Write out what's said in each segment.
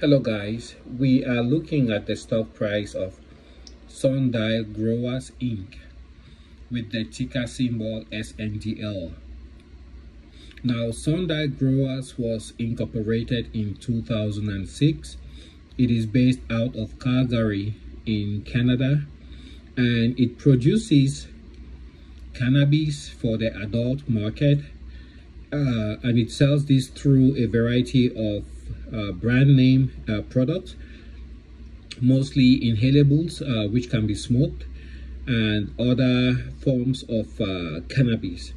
hello guys. We are looking at the stock price of sundial growers inc. with the ticker symbol sndl now sundial growers was incorporated in 2006 it is based out of calgary in canada and it produces cannabis for the adult market uh, and it sells this through a variety of uh, brand name uh, products, mostly inhalables, uh, which can be smoked, and other forms of uh, cannabis.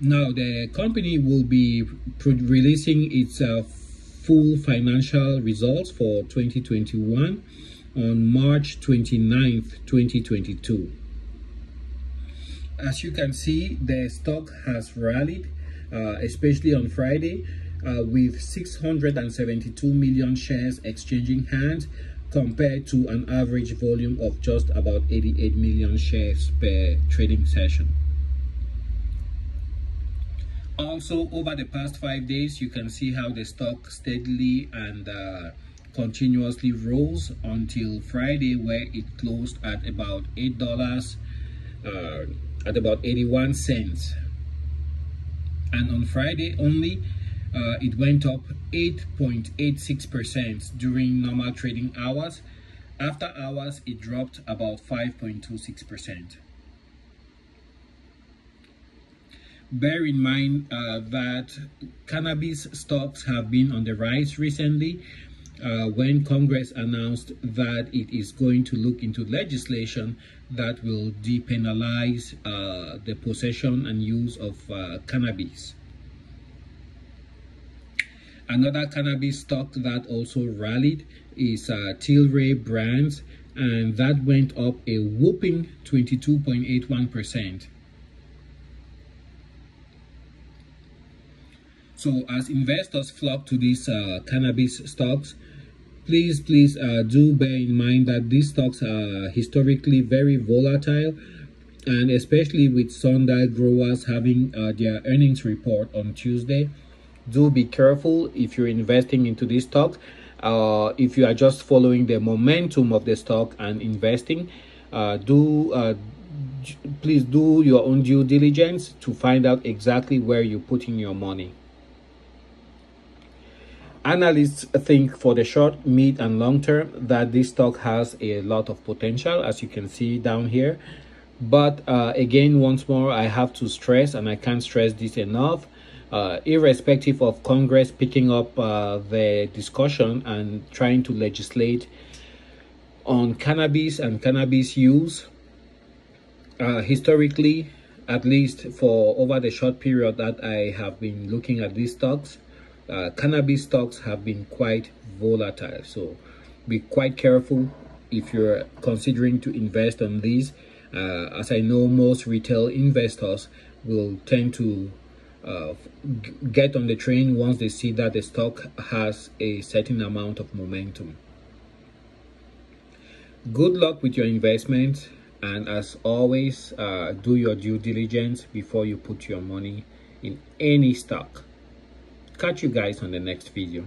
Now, the company will be releasing its uh, full financial results for 2021 on March 29th, 2022. As you can see, the stock has rallied, uh, especially on Friday uh, with 672 million shares exchanging hands compared to an average volume of just about 88 million shares per trading session. Also, over the past five days, you can see how the stock steadily and uh, continuously rose until Friday, where it closed at about eight dollars, uh, at about 81 cents. And on Friday only, uh, it went up 8.86% during normal trading hours. After hours, it dropped about 5.26%. Bear in mind uh, that cannabis stocks have been on the rise recently uh, when Congress announced that it is going to look into legislation that will depenalize uh, the possession and use of uh, cannabis. Another cannabis stock that also rallied is uh, Tilray Brands, and that went up a whooping 22.81%. So as investors flock to these uh, cannabis stocks, please, please uh, do bear in mind that these stocks are historically very volatile and especially with sundial growers having uh, their earnings report on Tuesday do be careful if you're investing into this stock uh, if you are just following the momentum of the stock and investing uh, do uh, please do your own due diligence to find out exactly where you're putting your money. Analysts think for the short mid and long term that this stock has a lot of potential as you can see down here. But uh, again once more i have to stress and i can't stress this enough uh, irrespective of Congress picking up uh, the discussion and trying to legislate on cannabis and cannabis use, uh, historically, at least for over the short period that I have been looking at these stocks, uh, cannabis stocks have been quite volatile. So be quite careful if you're considering to invest on these. Uh, as I know most retail investors will tend to uh, get on the train once they see that the stock has a certain amount of momentum. Good luck with your investment and as always uh, do your due diligence before you put your money in any stock. Catch you guys on the next video.